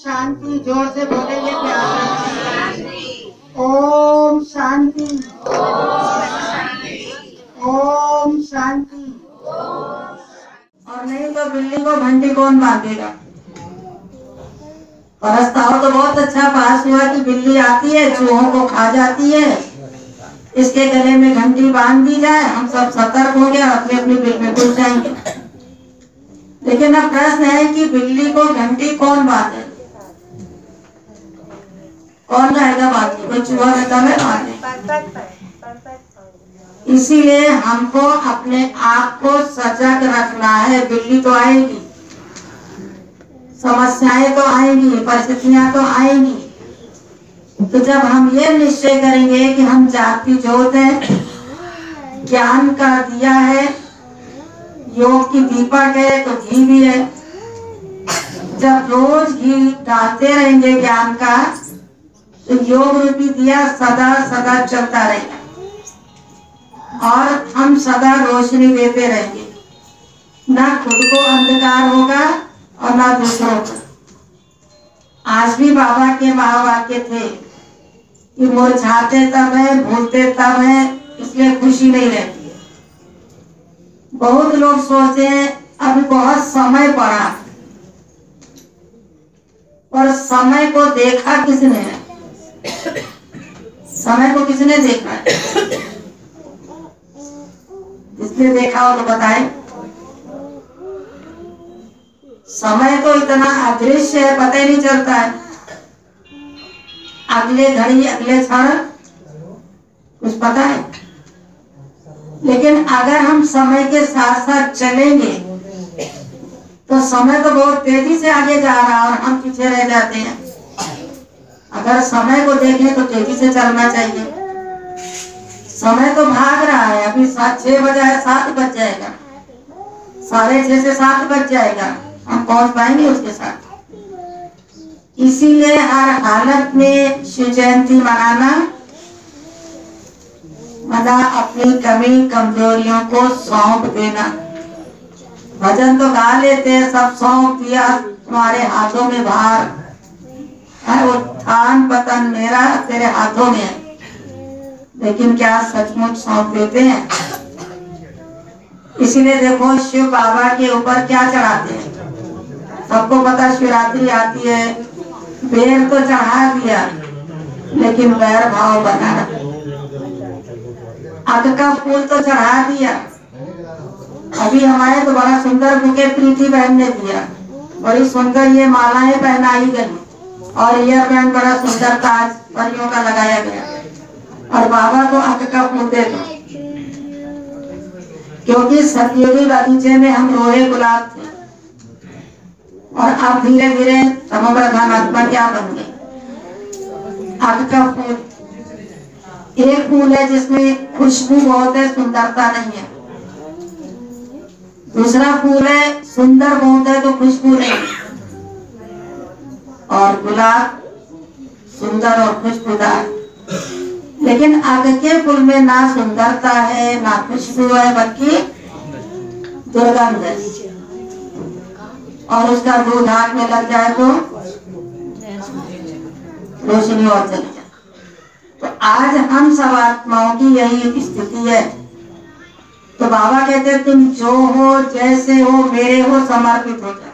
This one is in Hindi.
शांति, ज़ोर से बोलेंगे प्यार ओम शांति। ओम शांति। और नहीं तो बिल्ली को घंटी कौन बांधेगा? प्रस्ताव तो बहुत अच्छा पास हुआ कि बिल्ली आती है, चूहों को खा जाती है। इसके गले में घंटी बाँध दी जाए, हम सब सतर्क हो गए अपनी अपनी बिल में घुस जाएँगे। लेकिन अब प्रश्न है कि बिल्ली को घंटी कौन बांधे कौन जाएगा बांधने कोई चूहा रहता है इसीलिए हमको अपने आप को सजग रखना है। बिल्ली तो आएगी, समस्याएँ तो आएँगी, परिस्थितियाँ तो आएँगी। तो जब हम ये निश्चय करेंगे कि हम जाति जोत है, ज्ञान का दिया है, योग की दीपक है तो घी भी है। जब रोज घी डालते रहेंगे ज्ञान का तो योग रूपी दिया सदा सदा चलता रहेगा। और हम सदा रोशनी देते रहेंगे। ना खुद को अंधकार होगा और ना दूसरों को आज भी बाबा के महावाक्य थे कि मुरझाते तब है, भूलते तब है, इसलिए खुशी नहीं रहती है। बहुत लोग सोचते हैं अभी बहुत समय पड़ा। और समय को देखा किसने? है समय को किसने देखा है? जिसने देखा हो तो बताए? समय तो इतना अदृश्य है, पता ही नहीं चलता है। अगले घड़ी, अगले क्षण कुछ पता है? लेकिन अगर हम समय के साथ साथ चलेंगे तो समय तो बहुत तेज़ी से आगे जा रहा है और हम पीछे रह जाते हैं। अगर समय को देखें तो तेज़ी से चलना चाहिए। समय तो भाग रहा है, अभी सात, छह बजा है, सात बज जाएगा। साढ़े छह से सात बज जाएगा। हम पहुँच पाएँगे उसके साथ। इसीलिए हर हालत में शिव जयंती मनाना मना अपनी कमी, कमजोरियों को सौंप देना। भजन तो गा लेते हैं, सब सौंप दिया, तुम्हारे हाथों में भार। है उत्थान पतन मेरा तेरे हाथों में है। लेकिन क्या सचमुच सौंप देते हैं? इसीलिए देखो, शिव बाबा के ऊपर क्या चढ़ाते हैं? सबको पता शिवरात्रि आती है बेर तो चढ़ा दिया, लेकिन बैर भाव बना अग का फूल तो चढ़ा दिया। अभी हमारे तो बड़ा सुंदर बुके प्रीति बहन ने दिया। बड़ी सुंदर ये मालाएँ पहनाई गई। और यह बैंड बड़ा सुंदर ताज परियों का लगाया गया और बाबा को अग का फूल दे दो। क्योंकि सतयुगी बगीचे में हम रोहे गुलाब थे। और अब धीरे धीरे समग्र धनात्मा क्या बन गए आग का फूल। एक फूल है जिसमें खुशबू बहुत है, सुंदरता नहीं है। दूसरा फूल है, सुंदर बहुत है तो खुशबू नहीं। और गुलाब सुंदर और खुशबूदार। लेकिन आग के फूल में ना सुंदरता है, ना खुशबू है, बल्कि दुर्गंध है। और उसका दूध हाथ में लग जाए तो रोशनी और चली जाए। तो आज हम सब आत्माओं की यही स्थिति है। तो बाबा कहते तुम जो हो, जैसे हो, मेरे हो, समर्पित हो जाए